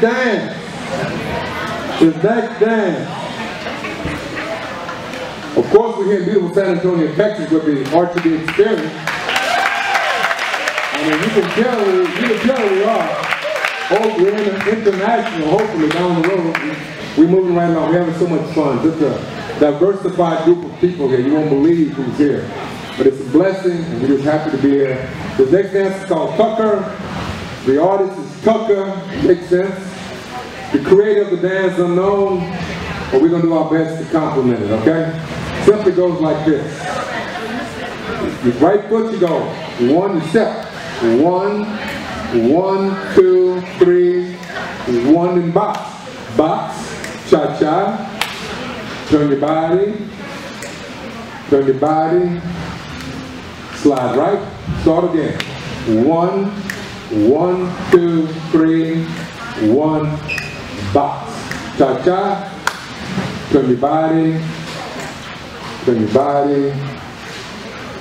dance. This next dance. Of course, we're here in beautiful San Antonio, Texas with the Archie B. Experience. I mean, you can tell, we, you can tell we are. Oh, we're in international, hopefully, down the road. We're moving right along. We're having so much fun. Just a diversified group of people here. You won't believe who's here. But it's a blessing, and we're just happy to be here. The next dance is called Tucka. The artist is Tucka. Makes sense. The creator of the dance unknown, but we're going to do our best to compliment it, okay? Simply goes like this. Your right foot, you go one step. One, one, two, three, one and box. Box, cha-cha. Turn your body. Turn your body. Slide right. Start again. One, one, two, three, one, box. Cha-cha. Turn your body. Turn your body.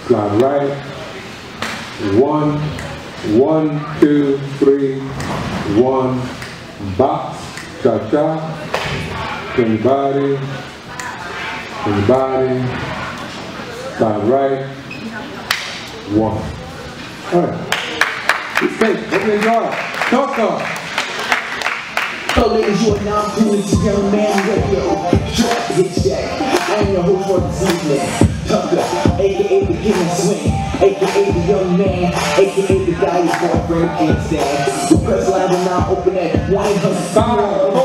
Slide right. One, one, two, three, one, box. Cha-cha. Turn your body. Turn your body. Slide right. One. All right. Be safe. Enjoy. Talk up. So ladies, you are now cool to young man radio. Drop get jack. I am your host for this evening. Tucka, aka the of swing, aka the young man, aka the guy your boyfriend can't stand. Press line will now open at 100.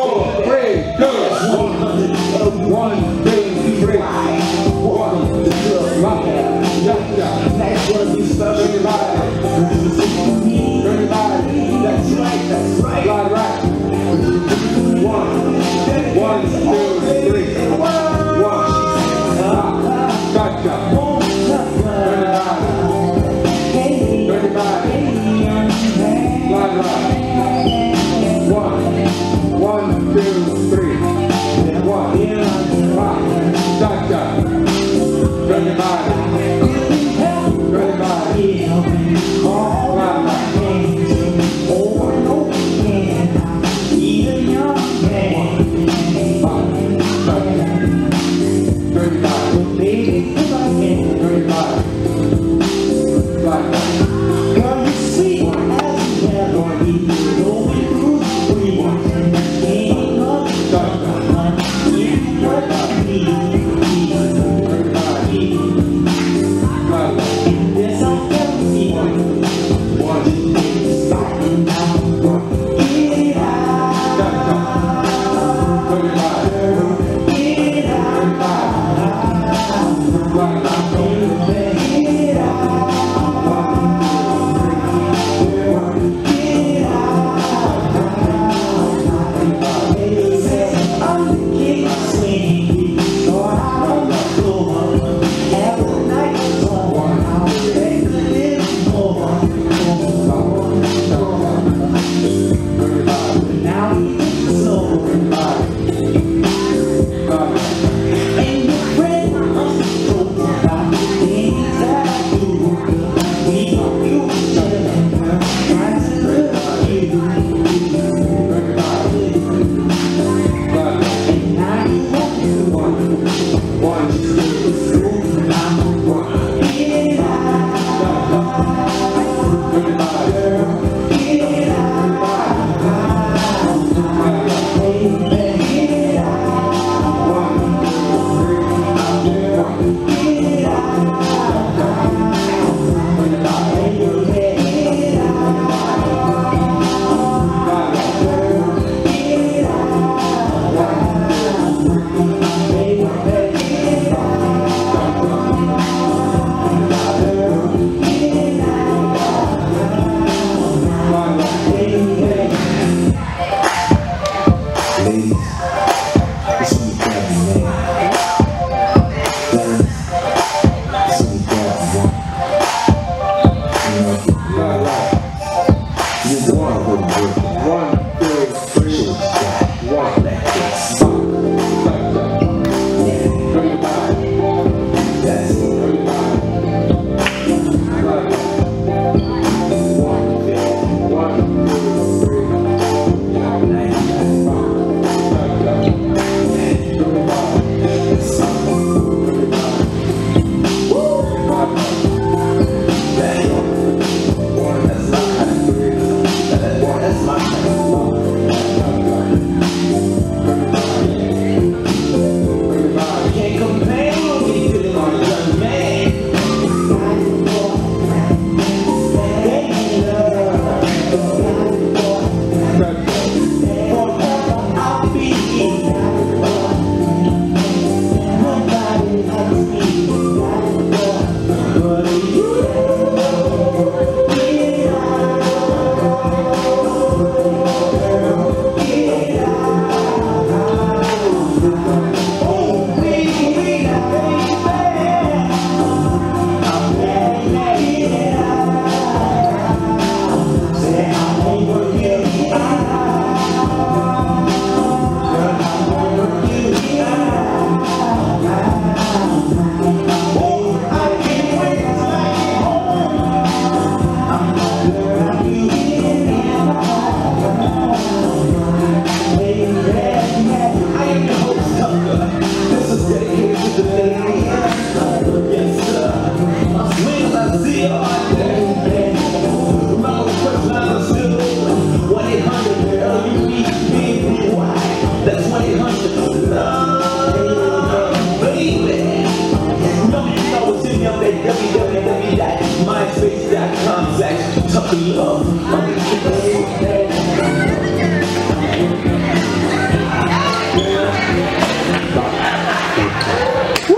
www.myspace.com slash Tucka Love.